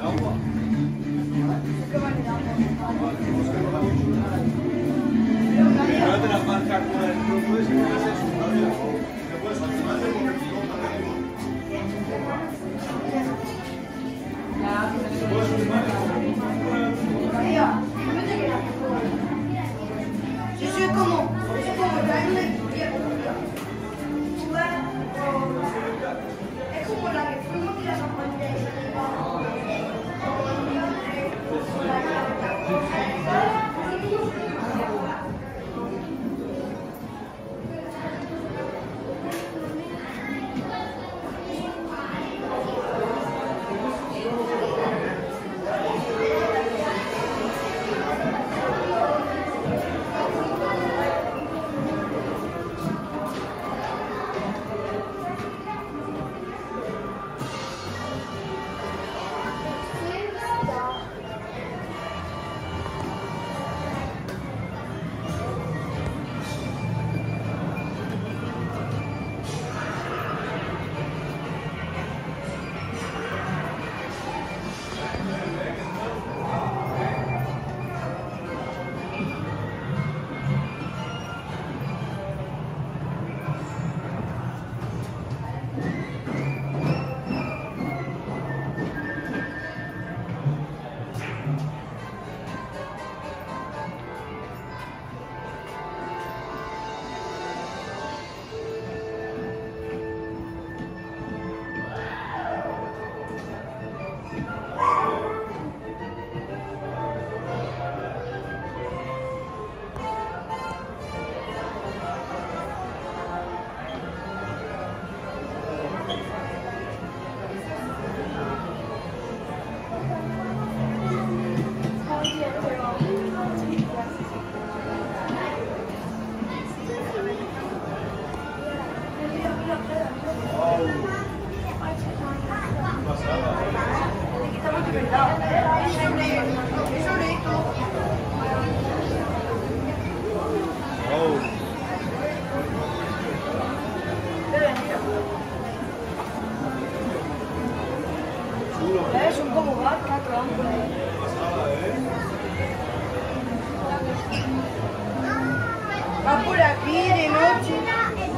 Yo soy como Là, je me por aquí de noche.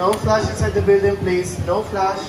No flash inside the building, please. No flash.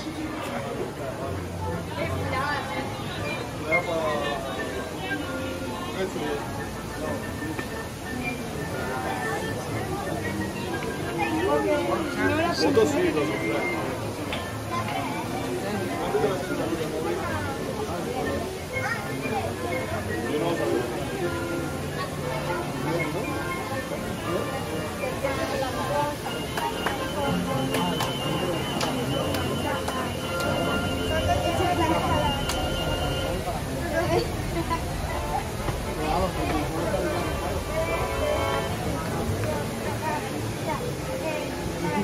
お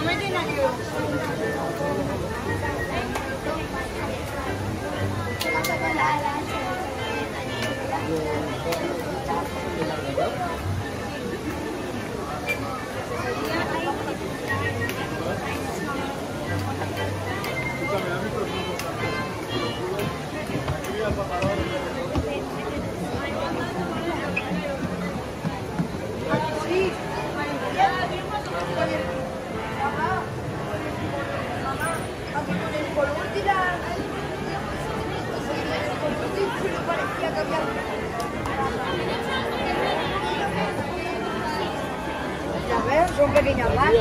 めでとう Sugar din naman.